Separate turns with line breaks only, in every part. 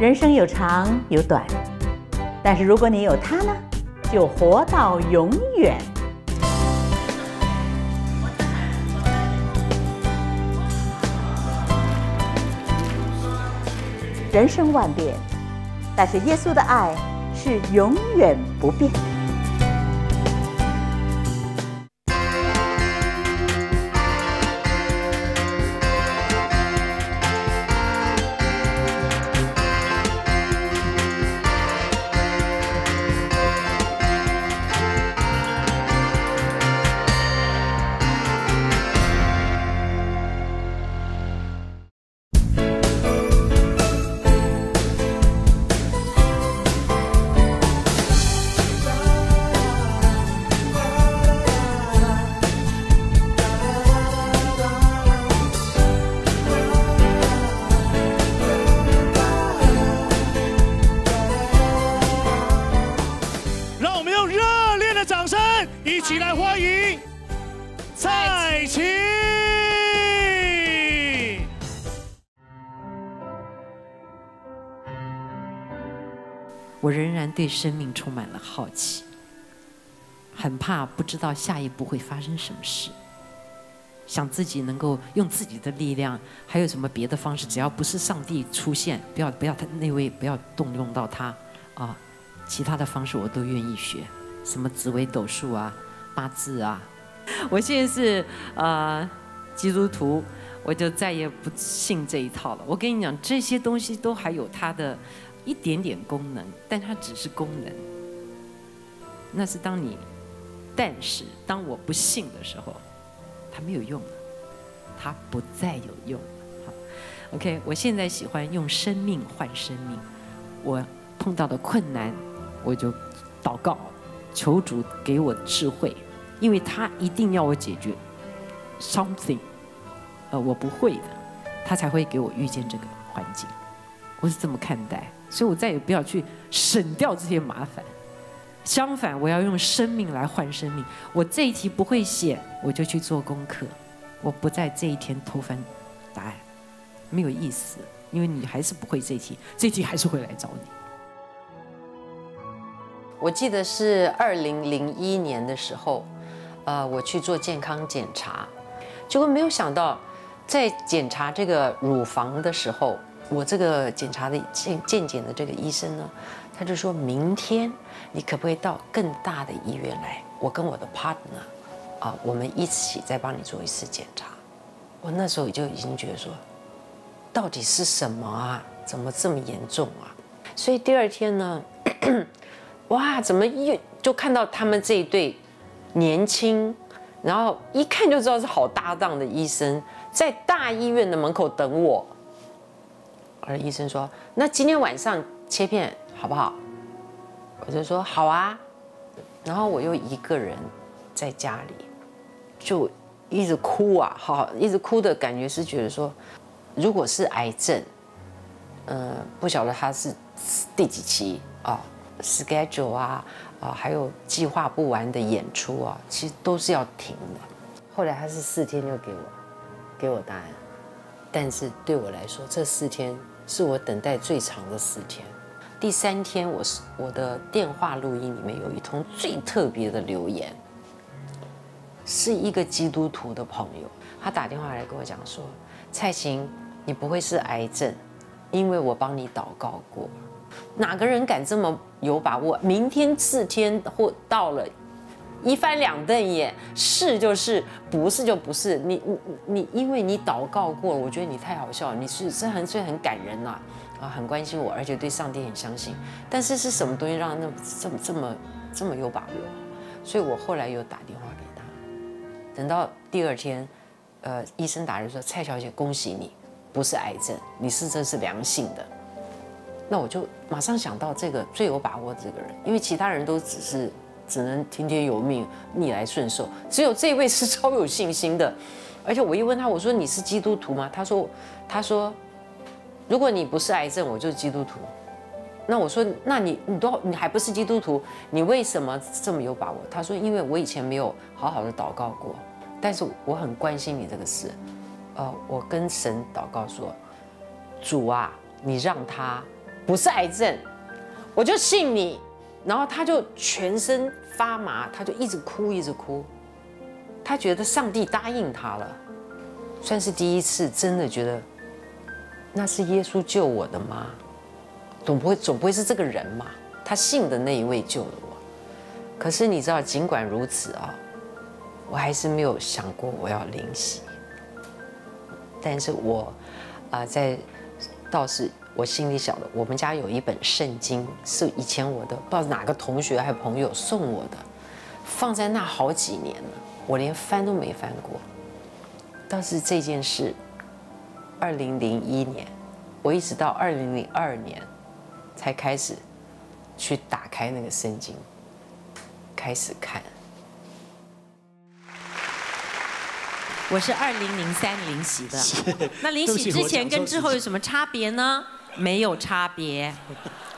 人生有长有短，但是如果你有它呢，就活到永远。人生万变，但是耶稣的爱是永远不变。
对生命充满了好奇，很怕不知道下一步会发生什么事，想自己能够用自己的力量，还有什么别的方式，只要不是上帝出现，不要不要他那位不要动用到他啊，其他的方式我都愿意学，什么紫微斗数啊、八字啊。我现在是呃基督徒，我就再也不信这一套了。我跟你讲，这些东西都还有它的一点点功能，但它只是功能。那是当你，但是当我不信的时候，它没有用了，它不再有用了。好，OK，我现在喜欢用生命换生命。我碰到的困难，我就祷告，求主给我智慧，因为他一定要我解决 something，呃，我不会的，他才会给我遇见这个环境。我是这么看待，所以我再也不要去省掉这些麻烦。相反，我要用生命来换生命。我这一题不会写，我就去做功课。我不在这一天偷翻答案，没有意思，因为你还是不会这题，这题还是会来找你。我记得是二零零一年的时候，呃，我去做健康检查，结果没有想到，在检查这个乳房的时候，我这个检查的健健检的这个医生呢，他就说明天你可不可以到更大的医院来，我跟我的 partner 啊，我们一起再帮你做一次检查。我那时候就已经觉得说，到底是什么啊？怎么这么严重啊？所以第二天呢，哇，怎么一就看到他们这一对年轻，然后一看就知道是好搭档的医生，在大医院的门口等我。而医生说：“那今天晚上切片好不好？”我就说：“好啊。”然后我又一个人在家里，就一直哭啊，好，一直哭的感觉是觉得说，如果是癌症，呃，不晓得他是第几期啊，schedule 啊，啊，还有计划不完的演出啊，其实都是要停的。后来他是四天就给我给我答案，但是对我来说，这四天是我等待最长的四天。第三天，我是我的电话录音里面有一通最特别的留言，是一个基督徒的朋友，他打电话来跟我讲说：“蔡琴，你不会是癌症，因为我帮你祷告过。哪个人敢这么有把握？明天四天或到了，一翻两瞪眼，是就是，不是就不是。你你你，因为你祷告过，我觉得你太好笑了。你是是很所以很感人呐、啊，很关心我，而且对上帝很相信。但是是什么东西让那这么这么这么有把握？所以我后来又打电话给他。等到第二天，呃，医生打人说：“蔡小姐，恭喜你，不是癌症，你是真是良性的。”那我就马上想到这个最有把握的这个人，因为其他人都只是只能听天由命、逆来顺受，只有这位是超有信心的。而且我一问他，我说：“你是基督徒吗？”他说：“他说，如果你不是癌症，我就是基督徒。”那我说：“那你你都你还不是基督徒，你为什么这么有把握？”他说：“因为我以前没有好好的祷告过，但是我很关心你这个事。呃，我跟神祷告说，主啊，你让他不是癌症，我就信你。然后他就全身发麻，他就一直哭，一直哭。他觉得上帝答应他了，算是第一次真的觉得，那是耶稣救我的吗？总不会总不会是这个人嘛？他信的那一位救了我。可是你知道，尽管如此啊，我还是没有想过我要灵洗。但是我啊，在倒是。我心里想的，我们家有一本圣经，是以前我的不知道哪个同学还有朋友送我的，放在那好几年了，我连翻都没翻过。但是这件事，二零零一年，我一直到二零零二年，才开始去打开那个圣经，开始看。
我是二零零三临洗的，那临洗之前跟之后有什么差别呢？没有差别，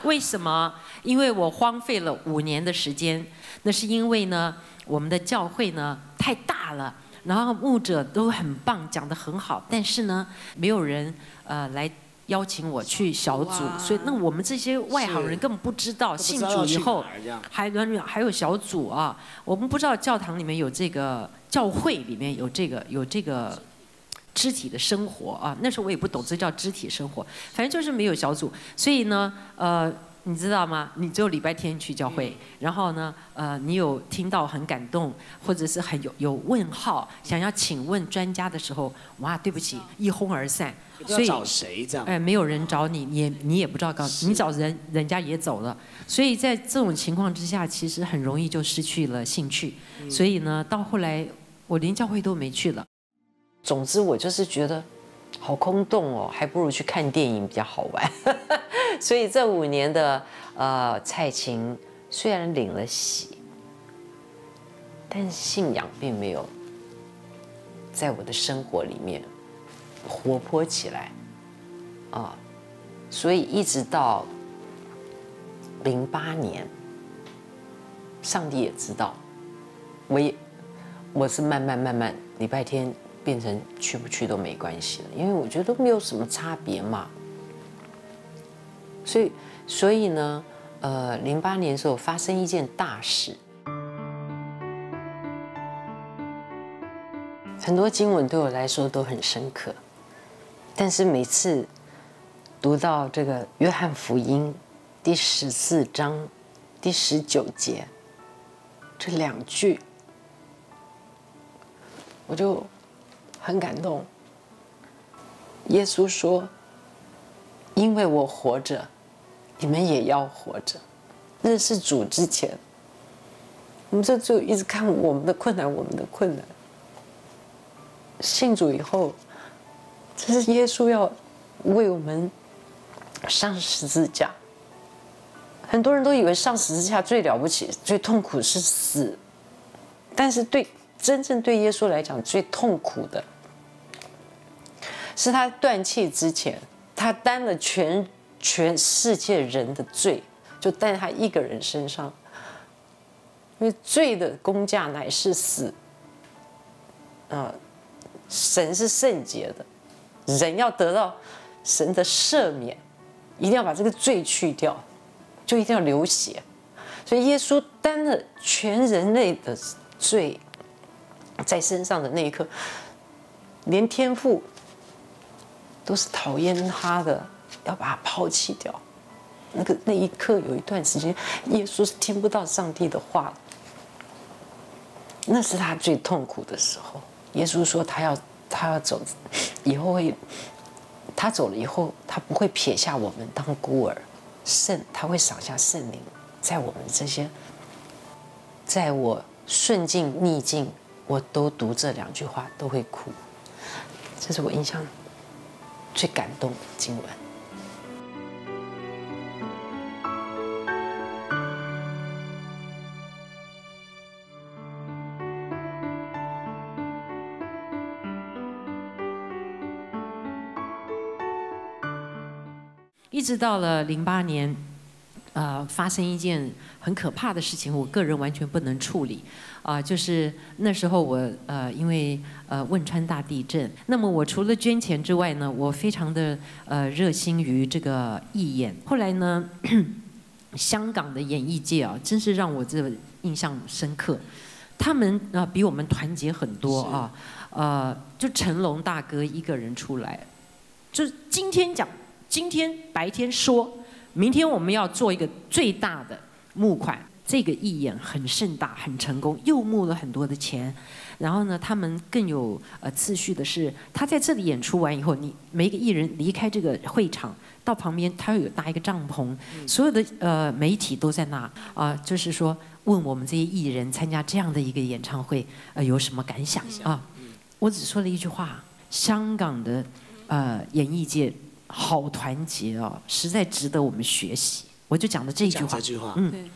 为什么？因为我荒废了五年的时间，那是因为呢，我们的教会呢太大了，然后牧者都很棒，讲得很好，但是呢，没有人呃来邀请我去小组，所以那我们这些外行人根本不知道信主以后还还有小组啊，我们不知道教堂里面有这个，教会里面有这个有这个。肢体的生活啊，那时候我也不懂，这叫肢体生活。反正就是没有小组，所以呢，呃，你知道吗？你只有礼拜天去教会，然后呢，呃，你有听到很感动，或者是很有有问号，想要请问专家的时候，哇，对不起，一哄而散。
所以找谁这样？哎，
没有人找你，你也你也不知道告诉你找人，人家也走了。所以在这种情况之下，其实很容易就失去了兴趣。所以呢，到后来我连教会都没去了。
总之，我就是觉得好空洞哦，还不如去看电影比较好玩。所以这五年的呃，蔡琴虽然领了喜，但信仰并没有在我的生活里面活泼起来啊。所以一直到零八年，上帝也知道，我也我是慢慢慢慢礼拜天。变成去不去都没关系了，因为我觉得都没有什么差别嘛。所以，所以呢，呃，零八年的时候发生一件大事，很多经文对我来说都很深刻，但是每次读到这个约翰福音第十四章第十九节这两句，我就。很感动。耶稣说：“因为我活着，你们也要活着。”认识主之前，我们这就一直看我们的困难，我们的困难。信主以后，这是耶稣要为我们上十字架。很多人都以为上十字架最了不起、最痛苦是死，但是对真正对耶稣来讲，最痛苦的。是他断气之前，他担了全全世界人的罪，就担在他一个人身上。因为罪的工价乃是死，啊，神是圣洁的，人要得到神的赦免，一定要把这个罪去掉，就一定要流血。所以耶稣担了全人类的罪在身上的那一刻，连天父。都是讨厌他的，要把他抛弃掉。那个那一刻有一段时间，耶稣是听不到上帝的话，那是他最痛苦的时候。耶稣说他要他要走，以后会他走了以后，他不会撇下我们当孤儿，圣他会赏下圣灵，在我们这些，在我顺境逆境，我都读这两句话都会哭，这是我印象。最感动今晚。
一直到了零八年，呃，发生一件很可怕的事情，我个人完全不能处理，啊，就是那时候我呃，因为呃汶川大地震，那么我除了捐钱之外呢，我非常的呃热心于这个义演。后来呢，香港的演艺界啊，真是让我这印象深刻，他们啊比我们团结很多啊，呃，就成龙大哥一个人出来，就是今天讲，今天白天说。明天我们要做一个最大的募款，这个义演很盛大，很成功，又募了很多的钱。然后呢，他们更有呃次序的是，他在这里演出完以后，你每一个艺人离开这个会场，到旁边他会有搭一个帐篷，所有的呃媒体都在那啊，就是说问我们这些艺人参加这样的一个演唱会呃有什么感想啊？我只说了一句话：香港的呃演艺界。好团结哦，实在值得我们学习。我就讲的这句话，
这句话，嗯。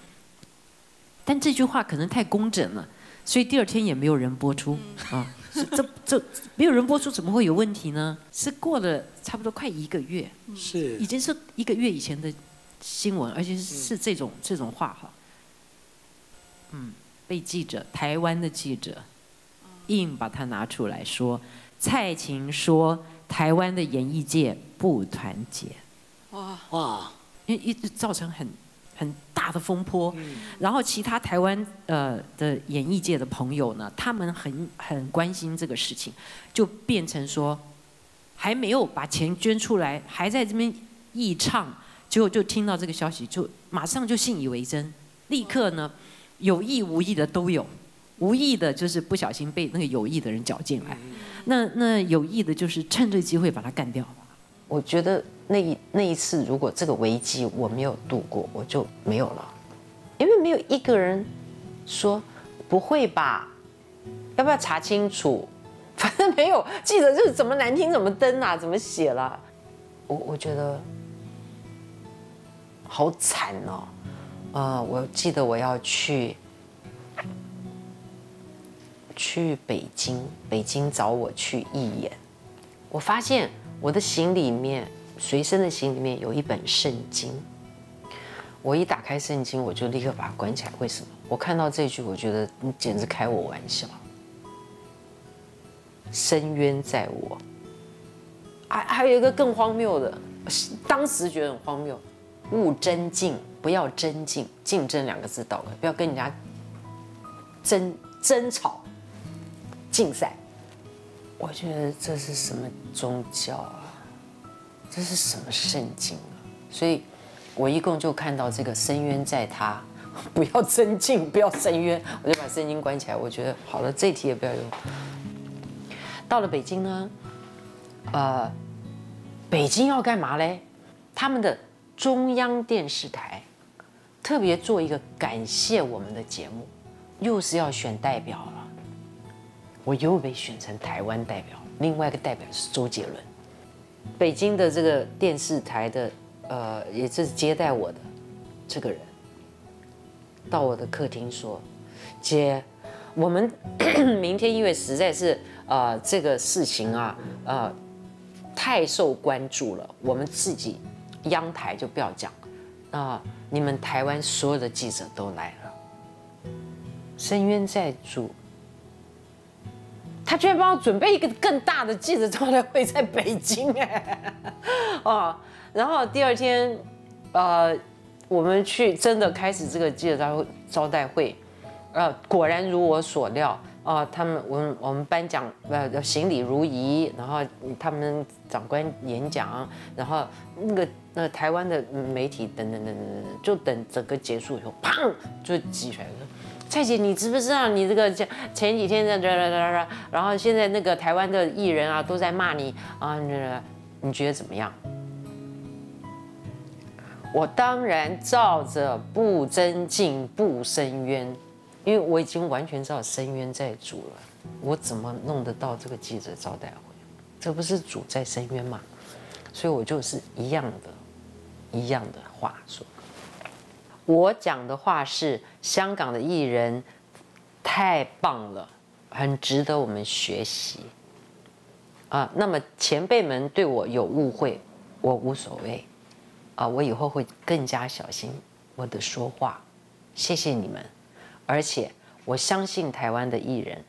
但这句话可能太工整了，所以第二天也没有人播出啊。这这没有人播出，怎么会有问题呢？是过了差不多快一个月，
是
已经是一个月以前的新闻，而且是这种这种话哈。嗯，被记者台湾的记者硬把它拿出来说，蔡琴说。台湾的演艺界不团结，哇。哇，因为一直造成很很大的风波。然后其他台湾呃的演艺界的朋友呢，他们很很关心这个事情，就变成说还没有把钱捐出来，还在这边议唱，结果就听到这个消息，就马上就信以为真，立刻呢有意无意的都有，无意的就是不小心被那个有意的人搅进来。那那有意的就是趁这个机会把他干掉。
我觉得那一那一次，如果这个危机我没有度过，我就没有了，因为没有一个人说不会吧？要不要查清楚？反正没有记者就是怎么难听怎么登啊，怎么写了？我我觉得好惨哦。啊，我记得我要去。去北京，北京找我去义演，我发现我的行里面，随身的行里面有一本圣经。我一打开圣经，我就立刻把它关起来。为什么？我看到这句，我觉得你简直开我玩笑。深渊在我，还还有一个更荒谬的，当时觉得很荒谬，勿争竞，不要争竞，竞争两个字倒了，不要跟人家争争吵。竞赛，我觉得这是什么宗教啊？这是什么圣经啊？所以，我一共就看到这个深渊在他，不要增进，不要深渊，我就把圣经关起来。我觉得好了，这题也不要用。到了北京呢，呃，北京要干嘛嘞？他们的中央电视台特别做一个感谢我们的节目，又是要选代表了。我又被选成台湾代表，另外一个代表是周杰伦。北京的这个电视台的，呃，也是接待我的这个人，到我的客厅说：“姐，我们 明天因为实在是呃这个事情啊，呃太受关注了，我们自己央台就不要讲啊，你们台湾所有的记者都来了，深渊在主。”他居然帮我准备一个更大的记者招待会在北京哎，哦，然后第二天，呃，我们去真的开始这个记者招招待会，呃，果然如我所料，啊，他们我们我们颁奖呃行礼如仪，然后他们长官演讲，然后那个那台湾的媒体等等等等等，就等整个结束以后，砰就挤出来了。蔡姐，你知不知道你这个前前几天在这然后现在那个台湾的艺人啊都在骂你啊，你觉得怎么样？我当然照着不增进不深渊，因为我已经完全知道深渊在主了，我怎么弄得到这个记者招待会？这不是主在深渊吗？所以我就是一样的，一样的话说。我讲的话是香港的艺人太棒了，很值得我们学习啊。那么前辈们对我有误会，我无所谓啊。我以后会更加小心，我的说话，谢谢你们，而且我相信台湾的艺人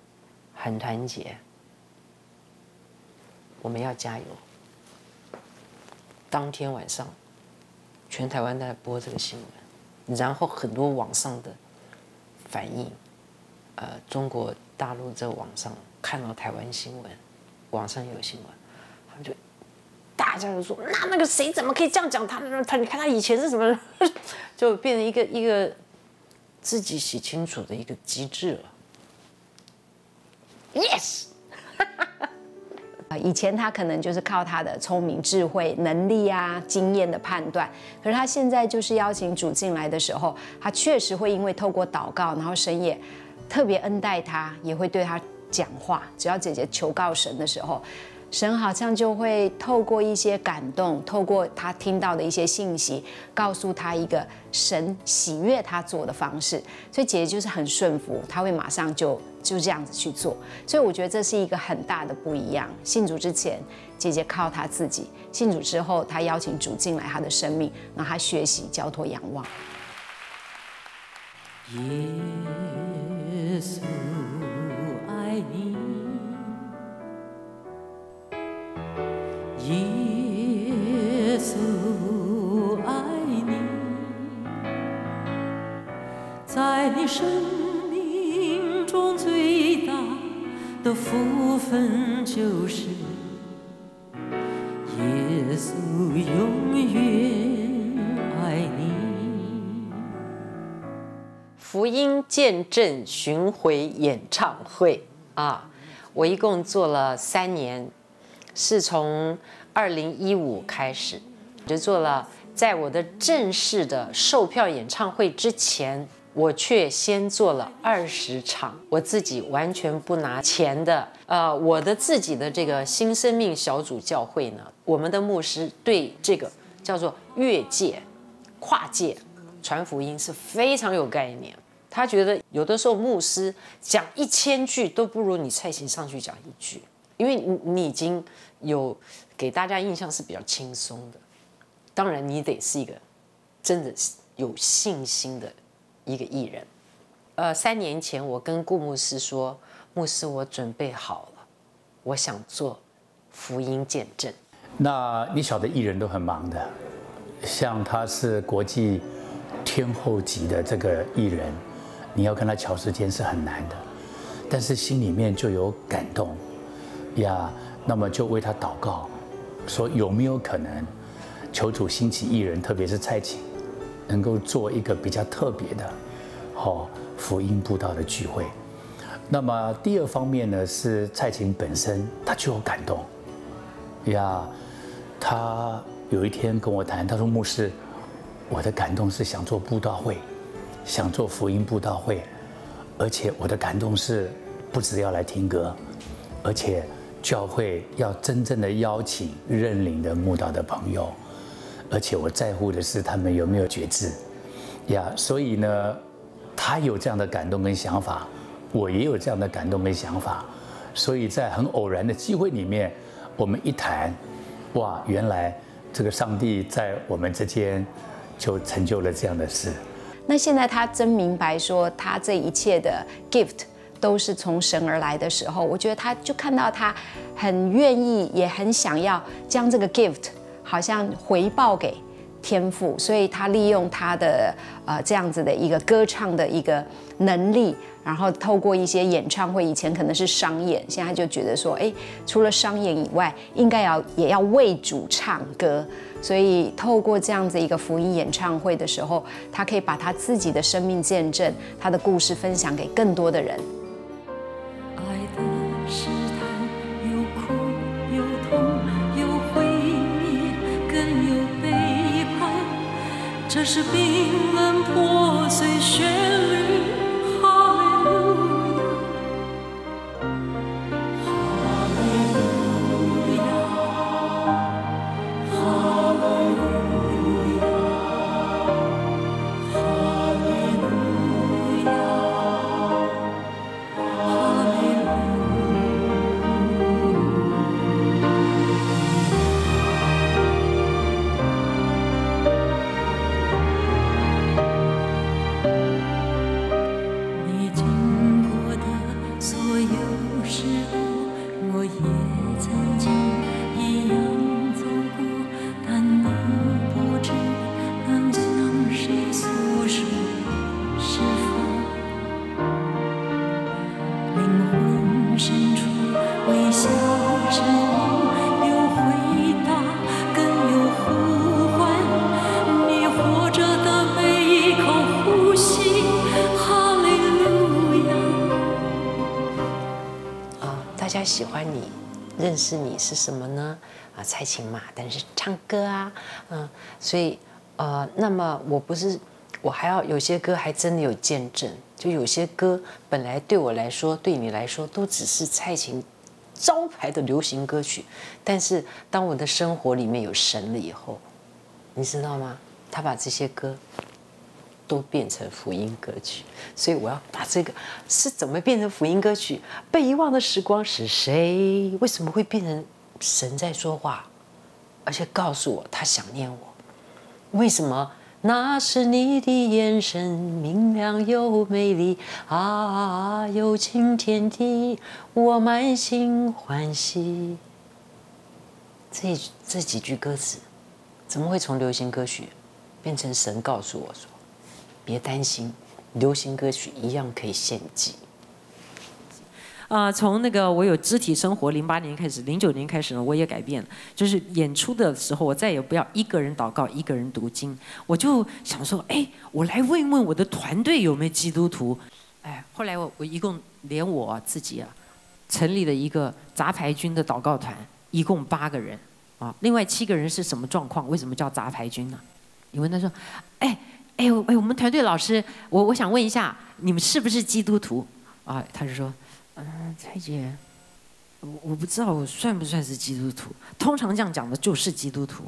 很团结，我们要加油。当天晚上，全台湾在播这个新闻，然后很多网上的反应，呃，中国大陆在网上看到台湾新闻，网上有新闻，他们就。大家就说：“那那个谁怎么可以这样讲他？他你看他以前是什么？就变成一个一个自己洗清楚的一个机制了。” Yes，
以前他可能就是靠他的聪明、智慧、能力啊、经验的判断，可是他现在就是邀请主进来的时候，他确实会因为透过祷告，然后神也特别恩待他，也会对他讲话。只要姐姐求告神的时候。神好像就会透过一些感动，透过他听到的一些信息，告诉他一个神喜悦他做的方式。所以姐姐就是很顺服，他会马上就就这样子去做。所以我觉得这是一个很大的不一样。信主之前，姐姐靠他自己；信主之后，他邀请主进来他的生命，让他学习交托仰望。耶耶稣爱你，在你生命中最大的福分就是耶稣永远爱你。
福音见证巡回演唱会啊，我一共做了三年，是从。二零一五开始，我就做了。在我的正式的售票演唱会之前，我却先做了二十场，我自己完全不拿钱的。呃，我的自己的这个新生命小组教会呢，我们的牧师对这个叫做越界、跨界传福音是非常有概念。他觉得有的时候牧师讲一千句都不如你蔡琴上去讲一句，因为你你已经有。给大家印象是比较轻松的，当然你得是一个真的有信心的一个艺人。呃，三年前我跟顾牧师说：“牧师，我准备好了，我想做福音见证。”
那你晓得艺人都很忙的，像他是国际天后级的这个艺人，你要跟他调时间是很难的，但是心里面就有感动呀，那么就为他祷告。说有没有可能求主兴起艺人，特别是蔡琴，能够做一个比较特别的，好福音布道的聚会。那么第二方面呢，是蔡琴本身她就有感动呀。她有一天跟我谈，她说牧师，我的感动是想做布道会，想做福音布道会，而且我的感动是不只要来听歌，而且。教会要真正的邀请认领的慕道的朋友，而且我在乎的是他们有没有觉知呀。所以呢，他有这样的感动跟想法，我也有这样的感动跟想法。所以在很偶然的机会里面，我们一谈，哇，原来这个上帝在我们之间就成就了这样的事。
那现在他真明白说，他这一切的 gift。都是从神而来的时候，我觉得他就看到他很愿意，也很想要将这个 gift 好像回报给天赋，所以他利用他的呃这样子的一个歌唱的一个能力，然后透过一些演唱会，以前可能是商演，现在就觉得说，哎，除了商演以外，应该要也要为主唱歌，所以透过这样子一个福音演唱会的时候，他可以把他自己的生命见证，他的故事分享给更多的人。是冰冷破碎旋律。
是你是什么呢？啊，蔡琴嘛，但是唱歌啊，嗯，所以呃，那么我不是，我还要有些歌还真的有见证，就有些歌本来对我来说，对你来说都只是蔡琴招牌的流行歌曲，但是当我的生活里面有神了以后，你知道吗？他把这些歌。都变成福音歌曲，所以我要把这个是怎么变成福音歌曲？被遗忘的时光是谁？为什么会变成神在说话，而且告诉我他想念我？为什么？那是你的眼神，明亮又美丽啊，有情天地，我满心欢喜。这这几句歌词，怎么会从流行歌曲变成神告诉我说？别担心，流行歌曲一样可以献祭。
啊，从那个我有肢体生活，零八年开始，零九年开始呢，我也改变了。就是演出的时候，我再也不要一个人祷告，一个人读经。我就想说，哎，我来问一问我的团队有没有基督徒。哎，后来我我一共连我自己啊，成立了一个杂牌军的祷告团，一共八个人啊。另外七个人是什么状况？为什么叫杂牌军呢？因为他说，哎。哎呦哎，我们团队老师，我我想问一下，你们是不是基督徒？啊，他就说，嗯，蔡姐，我我不知道我算不算是基督徒。通常这样讲的就是基督徒。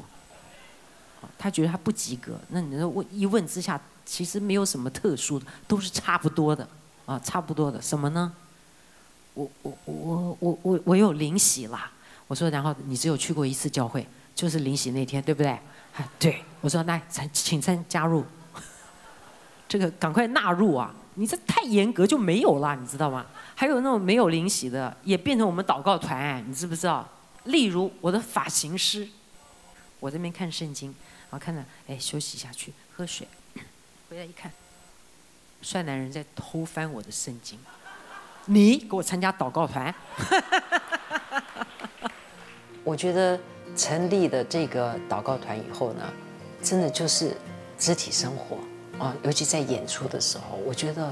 他觉得他不及格，那你说问一问之下，其实没有什么特殊的，都是差不多的，啊，差不多的。什么呢？我我我我我我有灵洗啦。我说，然后你只有去过一次教会，就是灵洗那天，对不对？啊，对。我说，那请请参加入。这个赶快纳入啊！你这太严格就没有了，你知道吗？还有那种没有灵洗的，也变成我们祷告团，你知不知道？例如我的发型师，我这边看圣经，然后看着，哎，休息一下去喝水，回来一看，帅男人在偷翻我的圣经，你给我参加祷告团？
我觉得成立的这个祷告团以后呢，真的就是肢体生活。啊，尤其在演出的时候，我觉得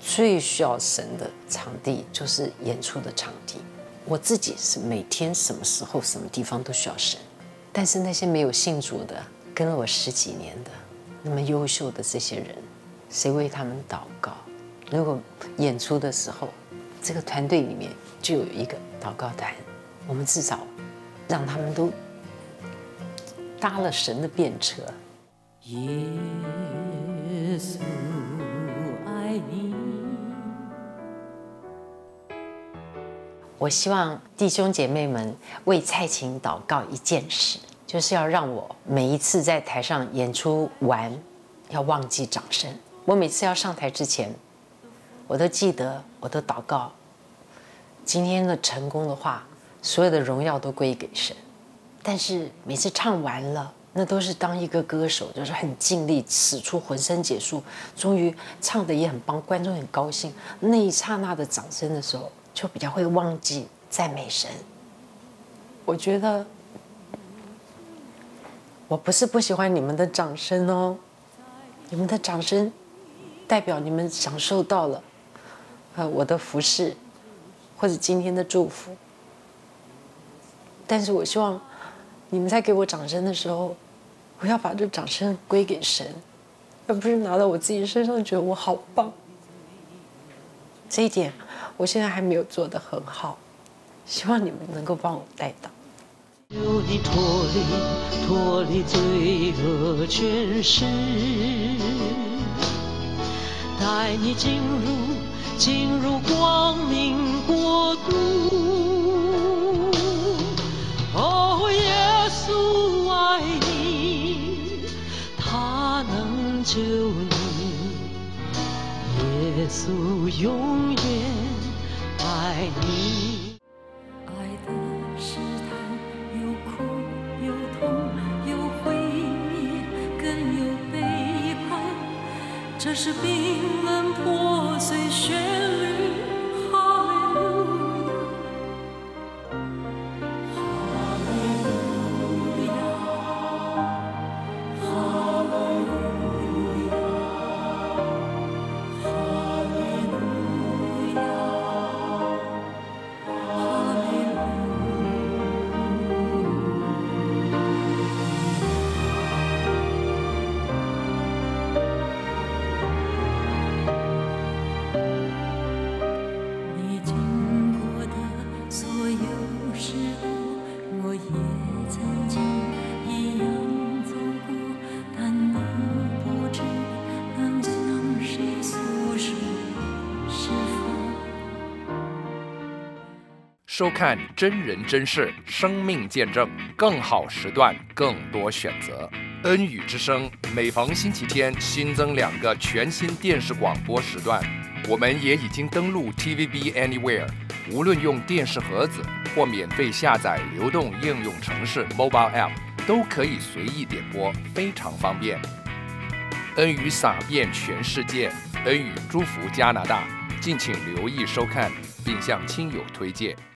最需要神的场地就是演出的场地。我自己是每天什么时候、什么地方都需要神，但是那些没有信主的、跟了我十几年的、那么优秀的这些人，谁为他们祷告？如果演出的时候，这个团队里面就有一个祷告团，我们至少让他们都搭了神的便车。耶我希望弟兄姐妹们为蔡琴祷告一件事，就是要让我每一次在台上演出完，要忘记掌声。我每次要上台之前，我都记得，我都祷告，今天的成功的话，所有的荣耀都归给神。但是每次唱完了。那都是当一个歌手，就是很尽力，使出浑身解数，终于唱的也很棒，观众很高兴。那一刹那的掌声的时候，就比较会忘记赞美神。我觉得我不是不喜欢你们的掌声哦，你们的掌声代表你们享受到了呃我的服饰或者今天的祝福，但是我希望。你们在给我掌声的时候，我要把这掌声归给神，而不是拿到我自己身上，觉得我好棒。这一点，我现在还没有做得很好，希望你们能够帮我带到。求你脱离脱离罪恶权势，带你进入进入光明国度耶稣。爱你，他能救你。耶稣永远爱你。
收看真人真事、生命见证，更好时段，更多选择。恩语之声每逢星期天新增两个全新电视广播时段，我们也已经登录 TVB Anywhere，无论用电视盒子或免费下载流动应用程式 Mobile App，都可以随意点播，非常方便。恩语撒遍全世界，恩语祝福加拿大，敬请留意收看，并向亲友推荐。